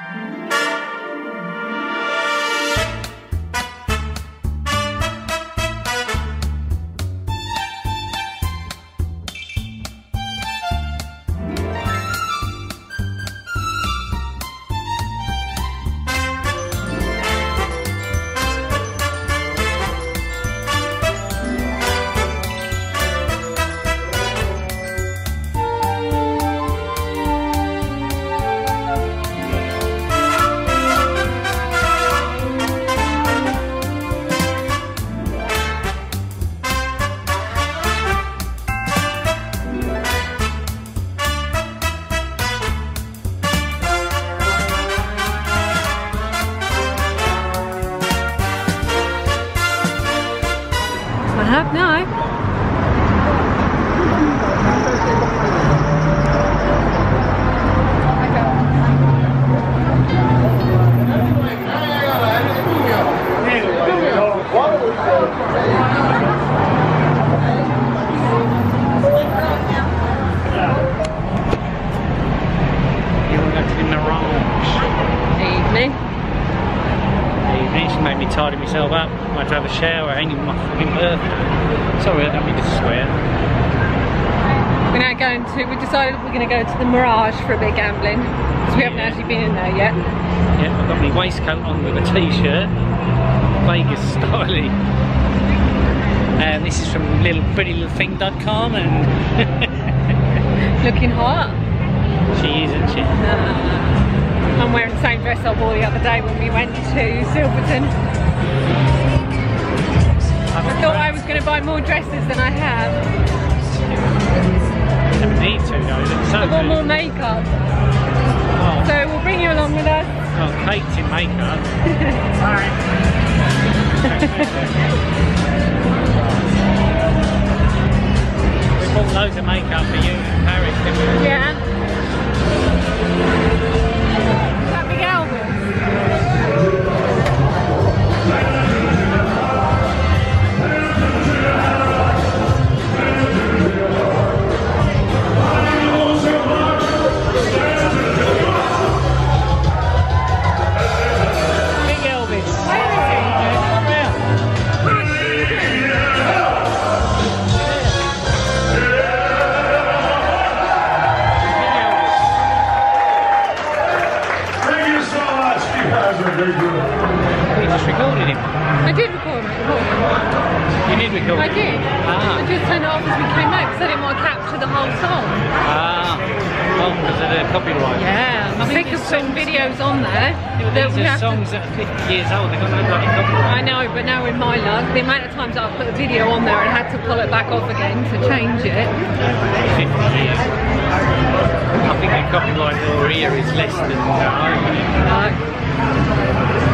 I to have a shower, hanging my fucking birthday. Sorry, I don't mean to swear. We're now going to, we decided we're going to go to the Mirage for a bit of gambling. Because we haven't actually been in there yet. Yeah, I've got my waistcoat on with a t-shirt. Vegas styling. And this is from littleprettylittlething.com and Looking hot. she is, isn't she? Ah. I'm wearing the same dress I wore the other day when we went to Silverton. I thought I was going to buy more dresses than I have. Don't need to though, it's so I want more makeup. Oh, So we'll bring you along with us. oh, Kate's in makeup. we bought loads of makeup for you in Paris, didn't we? Yeah. You did record I did. I Ah. just turned it off as we came out because I didn't want to capture the whole song. Ah. Oh, because of the copyright. Yeah. I think of some videos on there Yeah, that these are have to songs that are 50 years old. They've got no bloody copyright. I know, but now in my luck, the amount of times I've put a video on there and had to pull it back off again to change it. 50 years. I think the copyright law here is less than uh, No.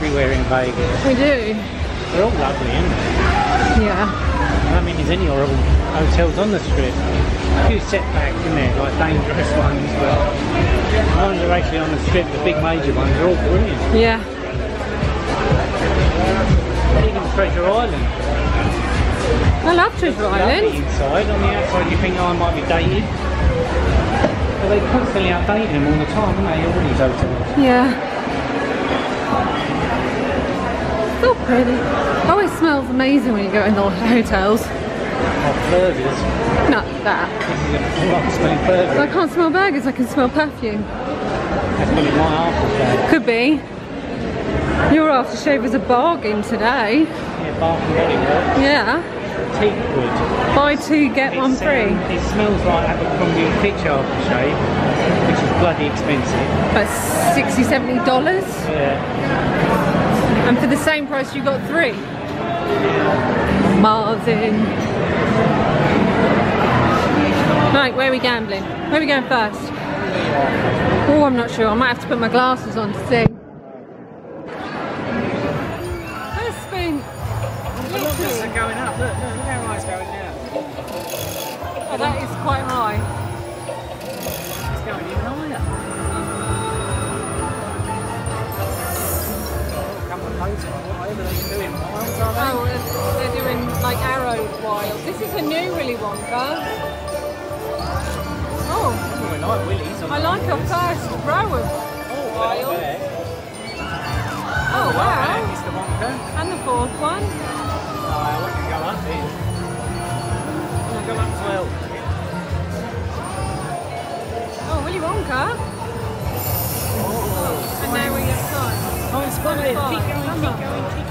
Everywhere in Vegas. We do. They're all lovely, aren't they? Yeah. I don't mean there's any horrible hotels on the strip. A few setbacks in there, like dangerous ones, but the ones that are actually on the strip, the big major ones, are all brilliant. Yeah. Even Treasure Island. I love Treasure Island. inside. On the outside, you think, oh, I might be dated. But they constantly update them all the time, don't they? All these hotels. Yeah. Oh, it smells amazing when you go in the hotels. Hot burgers. Not that. This is a full on smelling burger. I can't smell burgers, I can smell perfume. That's probably my aftershave. Could be. Your aftershave is a bargain today. Yeah, Body Works. Yeah. Teak wood. Buy two, get one free. um, it smells like Abercrombie and Fitch aftershave, which is bloody expensive. But 60 70 dollars. Yeah. And for the same price, you got three. Marvin. Right, where are we gambling? Where are we going first? Oh, I'm not sure. I might have to put my glasses on to see. Spin. Look, this is going up. Look, look, look how high it's going now. Oh, that is are they? Oh, they're- doing like arrow wild. This is a new Willy Wonka. Oh, Oh, we like Willie's. I like a first row of Oh, wild. Oh, wow. Mr. Wonka. And the fourth one. Oh, I want to go up here. I'll go up as well. Oh, Willy Wonka. Oh. And now we get time. Oh, it's fun. Keep going, keep going, keep going,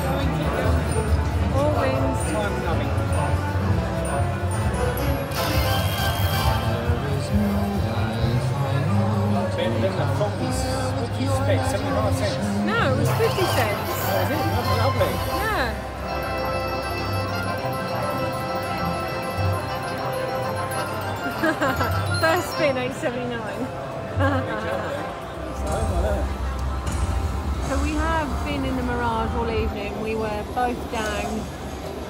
you expect, 75 cents? No, it was 50 cents. Oh, is it? Lovely, lovely. Yeah. First spin, 879. So we have been in the Mirage all evening. We were both down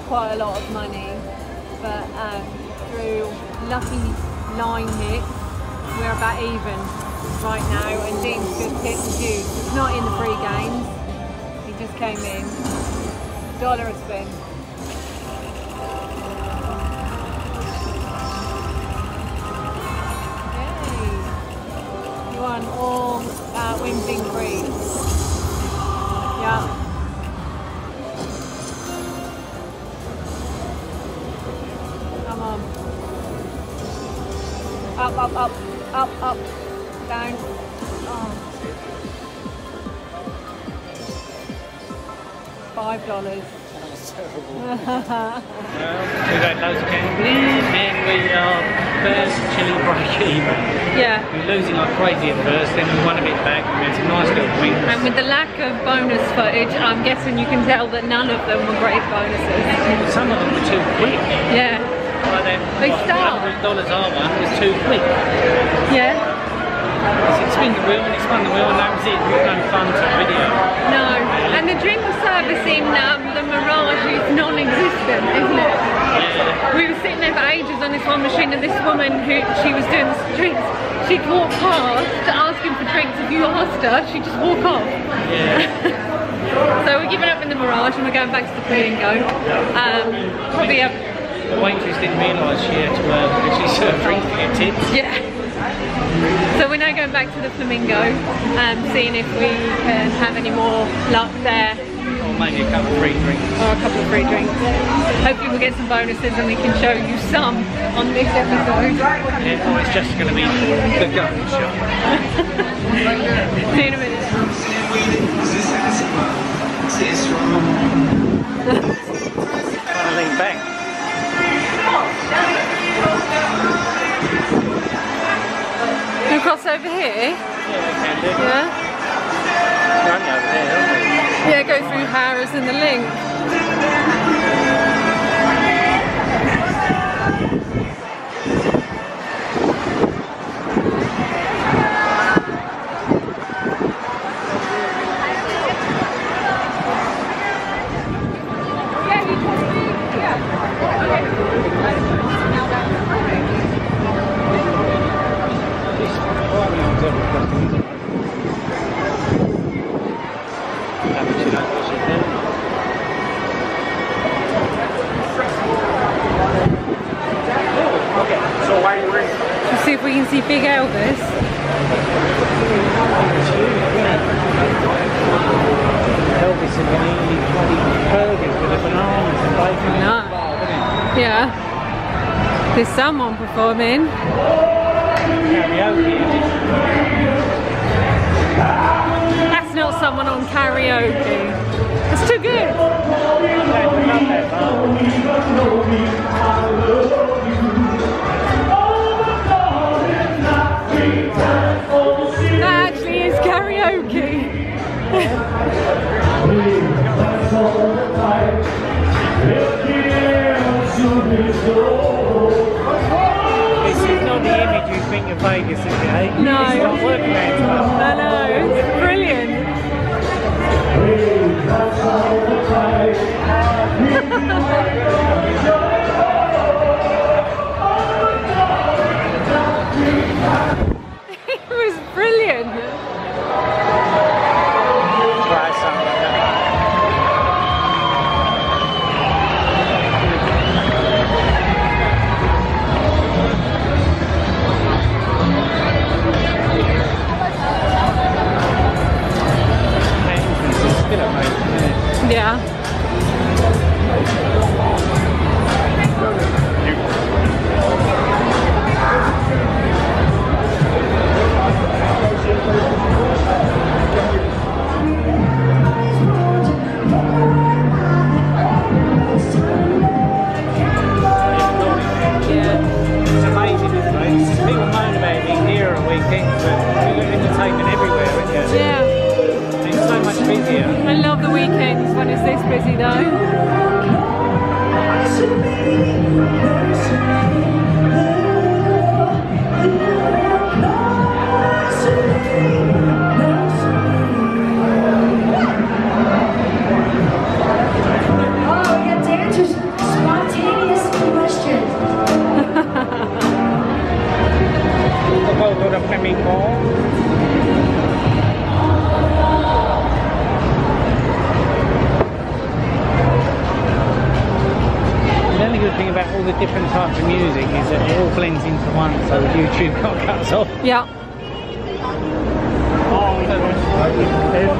quite a lot of money, but um, through lucky line hits, we're about even right now. And Dean's just hit the. It's not in the free games. He just came in. Dollar a spin. Yay! You won all uh, wins in free. Yeah. Up, up, up, up, up, down. Oh. Um, five dollars. That's terrible. Well, we've had loads of gambling and we are first chilly break even. yeah. We were losing like crazy at first, then we won a bit back, we had some nice little wins. And with the lack of bonus footage, I'm guessing you can tell that none of them were great bonuses. Some of them were too quick. Yeah. Like They like start. $100 our one was too quick. Yeah. It's spin the wheel and it's spun the wheel and that was it. There's no fun to the video. No. And the drink service in um, the Mirage is non-existent, isn't it? Yeah. We were sitting there for ages on this one machine and this woman who she was doing the drinks, she'd walk past to ask him for drinks. If you asked her, she'd just walk off. Yeah. So we're giving up in the Mirage and we're going back to the Flamingo. Um, probably have, The waitress didn't realise she had to uh, actually serve drinks to get tips. yeah. So we're now going back to the Flamingo, um, seeing if we can have any more luck there Or maybe a couple of free drinks. or a couple of free drinks. Hopefully we'll get some bonuses and we can show you some on this episode. Yeah, or it's just going to be the gun shot. See you in a minute. Trying to lean back. Can we cross over here? Yeah, can do. Yeah? There? Yeah, go through Harrah's and the LINQ. Yeah, you told me. Let's see if we can see Big Elvis. Elvis and then he bloody burgers with the bananas and bacon. No. Yeah. There's someone performing. That's not someone on karaoke. It's too good. Vegas, is it? eh? No. It's not working out. I know, it's brilliant. The. The only good thing about all the different types of music is that it all blends into one, so YouTube can't cut us off. Yeah. Oh,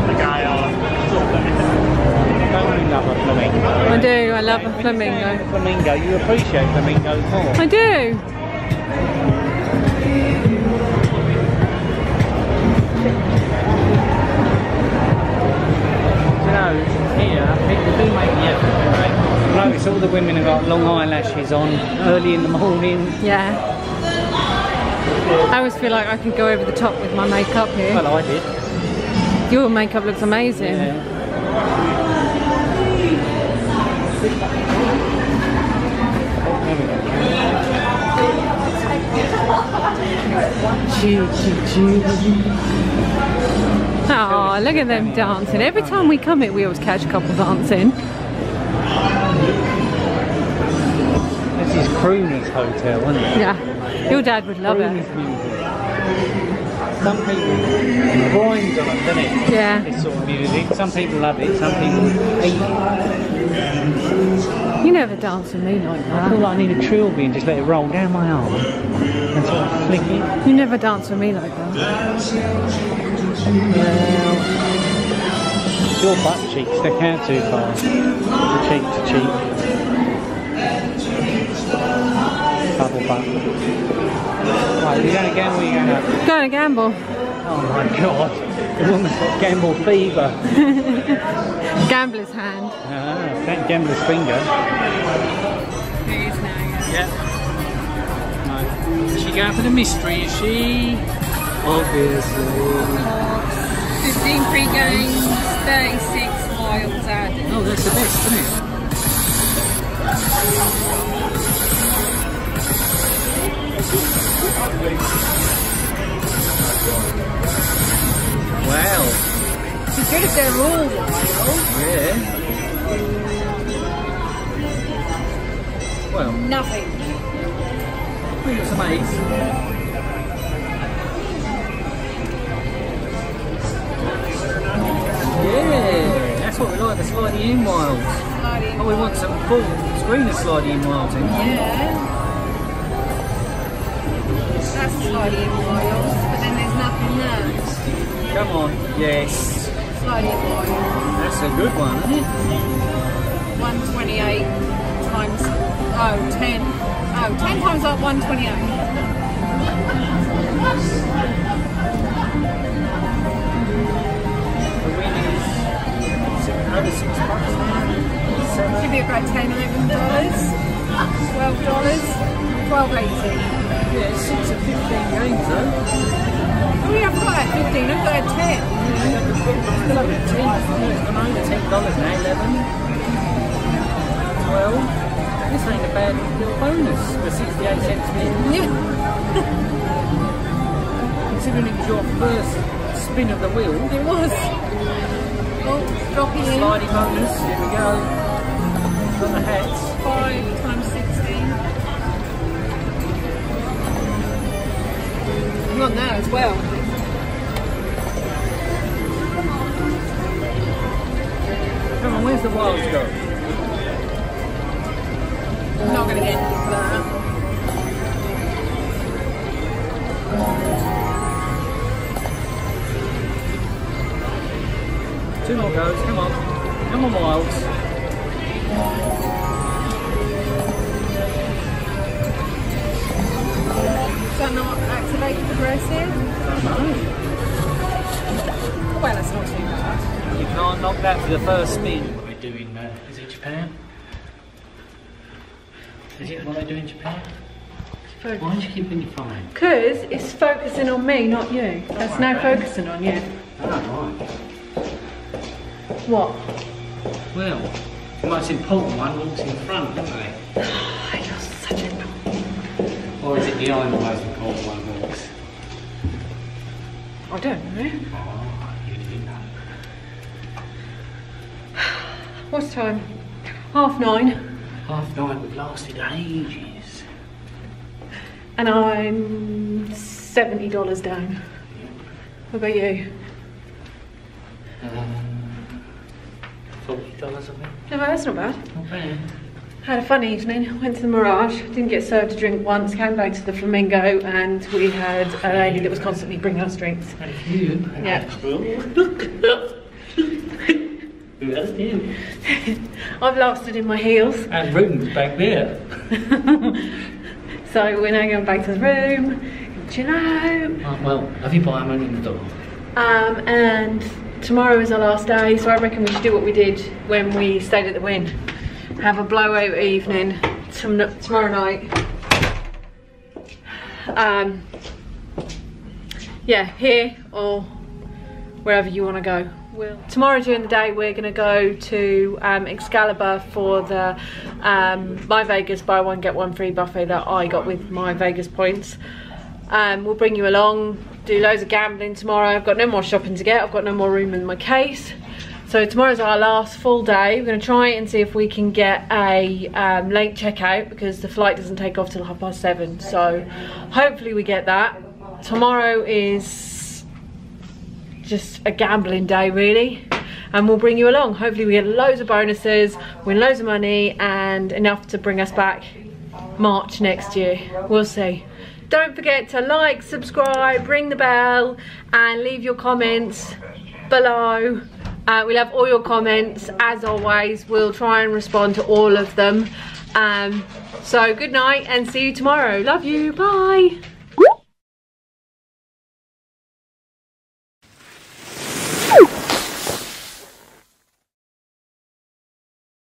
the guy on. Don't you love a flamingo? I do, I love a When you say flamingo. Flamingo, you appreciate flamingos more. I do. Women have got long eyelashes on early in the morning. Yeah. I always feel like I could go over the top with my makeup here. Well, I did. Your makeup looks amazing. Yeah. There we go. Oh, look at them dancing. Every time we come here, we always catch a couple dancing. Crooner's Hotel, isn't it? Yeah. Your dad would love Crooner's it. music. Some people grinds on it, doesn't it? Yeah. This sort of music. Some people love it, some people hate it. You never dance with me like that. I feel like I need a trilby and just let it roll down my arm and sort of flick it. You never dance with me like that. Well, your butt cheeks stick out too far. Cheek to cheek. Double butt. Right, you going to gamble or you going to... Going to gamble. Oh my god. The woman's got gamble fever. Gambler's hand. Ah, that gambler's finger. Yeah. No. Is she going for the mystery, is she? Obviously. 15 free games, 36 miles added. Oh, that's the best, isn't it? Wow. It's good if they're all. Yeah. Well, Nothing. It's amazing. Yeah, that's what we like, the sliding in wilds. Oh, we want some full screen of sliding in wilds in. Yeah. Sliding wild, but then there's nothing there. Come on, yes. Sliding wild. That's a good one, isn't it? 128 times, oh, 10. Oh, 10 times like 128. The win is six, six bucks now. Give you about 10, 11 dollars, 12 dollars, 12.80. Yeah, six of 15 games though. Oh yeah, I've got that 15, I've got a 10. Still over 10. Yeah, it's gone over $10 now, 11. 12. This ain't a bad little bonus for 68 cents a. Yeah. considering it was your first spin of the wheel. It was. Oh, dropping in. Slidey bonus, here we go. Got the hats. Five times sixteen. Want that as well? Come on, where's the wilds go? I'm not going to get anything for that. Two more goes, come on. Come on, wilds. Is that not activate progressive? Well, that's not too bad. You can't knock that for the first spin. What they do in, uh, is it Japan? Is it what they do in Japan? Why don't you keep in your phone? Because it's focusing on me, not you. That's now focusing on you. Oh, right. What? Well, the most important one walks in front, don't they? You're such a... Or is it the only most important one walks? I don't know. You do know. What's time? Half nine. Half nine, we've lasted ages. And I'm $70 down. What about you? Um, Forty dollars, I think. No, that's not bad. Not bad. Had a fun evening. Went to the Mirage. Didn't get served a drink once. Came back to the Flamingo, and we had a lady that was constantly bringing us drinks. You. Yeah. Who else did? I've lasted in my heels, And rooms back there. so we're now going back to the room, chill out. Oh, well, have you bought them in the door? Um, and tomorrow is our last day, so I reckon we should do what we did when we stayed at the Wynn. Have a blowout evening tomorrow night. Um, yeah, here or wherever you want to go. We'll, tomorrow during the day we're going to go to um, Excalibur for the um, My Vegas buy one get one free buffet that I got with my Vegas points. Um, we'll bring you along, do loads of gambling tomorrow. I've got no more shopping to get, I've got no more room in my case. So tomorrow's our last full day. We're going to try and see if we can get a um, late checkout because the flight doesn't take off till half past seven. So hopefully we get that. Tomorrow is just a gambling day really and we'll bring you along hopefully we get loads of bonuses win loads of money and enough to bring us back march next year we'll see don't forget to like subscribe ring the bell and leave your comments below uh, we love all your comments as always. We'll try and respond to all of them. Um, so good night and see you tomorrow. Love you. Bye